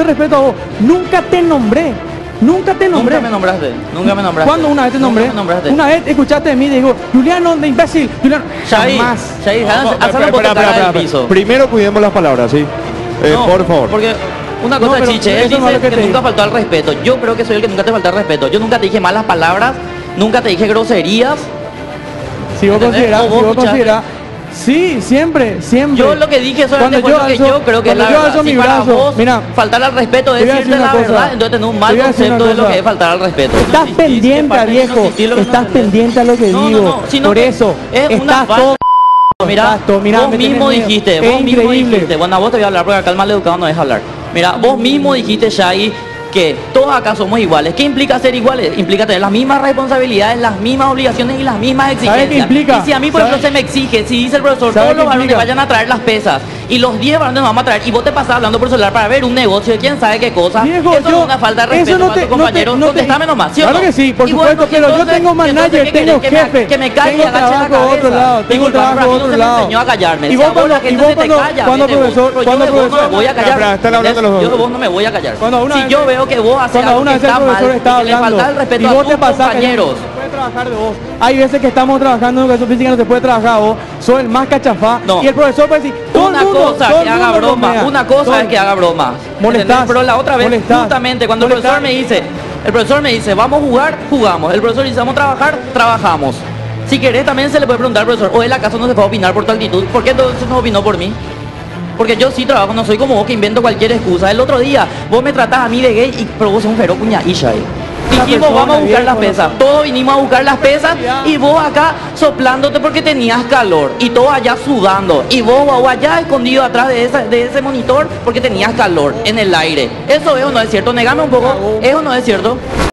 Te respeto a vos. Nunca te nombré. Nunca te nombré. Nunca me nombraste. Nunca me nombraste. ¿Cuándo una vez te Nunca nombré? me nombraste. Una vez escuchaste de mí y digo, Juliano, de imbécil. Juliano, Shai, jamás. Shai, No, piso. Primero cuidemos las palabras, ¿sí? Eh, No, por favor. Porque una cosa pero chiche, él dice que nunca faltó al respeto. Yo creo que soy el que nunca te falta al respeto. Yo nunca te dije malas palabras, nunca te dije groserías. Si vos O si vos considerás. Sí, siempre, siempre. Yo lo que dije solamente Cuando yo lo que alzo- yo creo que es la yo verdad. alzo Si para brazo, vos mira, faltar al respeto es a decirte decir la una cosa. verdad, entonces tenés un mal a concepto una de lo que es faltar al respeto. Estás No pendiente, no viejo. existir lo que no Estás pendiente a lo que digo. Por que eso, es una estás falta todo. Mira, todo, mira, vos mismo dijiste, vos mismo dijiste, bueno, a vos te voy a hablar porque acá el mal educado no es hablar. Mira, vos mismo dijiste, Shai, que todos acá somos iguales. ¿Qué implica ser iguales? Implica tener las mismas responsabilidades, las mismas obligaciones y las mismas ¿Sabes exigencias. qué implica? Y si a mí, por ejemplo, ¿Sabes? se me exige, si dice el profesor, ¿Sabes todos los varones vayan a traer las pesas y los 10 varones nos vamos a traer y vos te pasás hablando por celular para ver un negocio de quién sabe qué cosa, Viejo, eso yo- es una falta de respeto no para te- tu no te- no nomás, ¿sí Claro que sí, por Y bueno, supuesto, y pero yo entonces- tengo y entonces, manager, ¿qué tengo? Que me- jefe, Que me calle y tengo trabajo a otro lado, tengo Disculpa, trabajo a otro se me lado. enseñó a callarme. Y vos cuando- y vos cuando- cuando profesor- cuando yo vos no profesor- me voy a callar. Espera, están hablando los dos. Yo vos no me voy a callar. Si yo veo que vos haces algo que está mal, profesor que le falta el respeto a tus que compañeros. trabajar de vos. Hay veces que estamos trabajando en educación física no se puede trabajar vos, sos el más cachafá No. y el profesor puede decir, Una cosa que haga broma, una cosa es que haga broma. Pero la otra vez, molestás, justamente cuando el profesor me dice, el profesor me dice, vamos a jugar, jugamos. El profesor dice, vamos a trabajar, trabajamos. Si querés también se le puede preguntar al profesor, o él acaso no se puede opinar por tu actitud, ¿por qué entonces no opinó por mí? Porque yo sí trabajo, no soy como vos que invento cualquier excusa. El otro día, vos me tratás a mí de gay y pero vos sos un feroz cuña Isha ahí. Una Dijimos, vamos a buscar las pesas. Todos vinimos a buscar las pesas y vos acá soplándote porque tenías calor. Y todos allá sudando. Y vos, vos allá escondido atrás de, esa- de ese monitor porque tenías calor en el aire. ¿Eso es o no es cierto? Negame un poco. ¿Es o no es cierto?